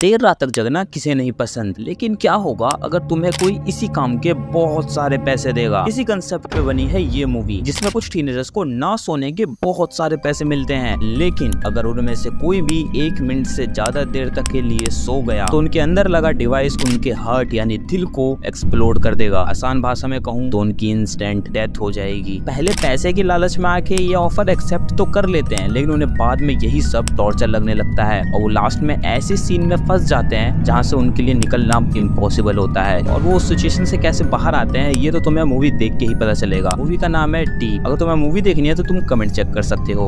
देर रात तक जगना किसे नहीं पसंद। लेकिन क्या होगा अगर तुम्हें कोई इसी काम के बहुत सारे पैसे देगा? इसी कंसेप्ट पे बनी है ये मूवी जिसमें कुछ टीनेजर्स को ना सोने के बहुत सारे पैसे मिलते हैं। लेकिन अगर उनमें से कोई भी एक मिनट से ज़्यादा देर तक के लिए सो गया तो उनके अंदर लगा डिवाइस उनके हार्ट यानी दिल को एक्सप्लोड कर देगा। आसान भाषा में कहूँ तो उनकी इंस्टेंट डेथ हो जाएगी। पहले पैसे की लालच में आके ये ऑफ़र एक्सेप्ट तो कर लेते हैं, लेकिन उन्हें बाद में यही सब टॉर्चर लगने लगता है। और वो लास्ट में ऐसे सीन में फंस जाते हैं जहाँ से उनके लिए निकलना इम्पॉसिबल होता है। और वो उस सिचुएशन से कैसे बाहर आते हैं, ये तो तुम्हें मूवी देख के ही पता चलेगा। मूवी का नाम है टी अगर तुम्हें मूवी देखनी है तो तुम कमेंट चेक कर सकते हो।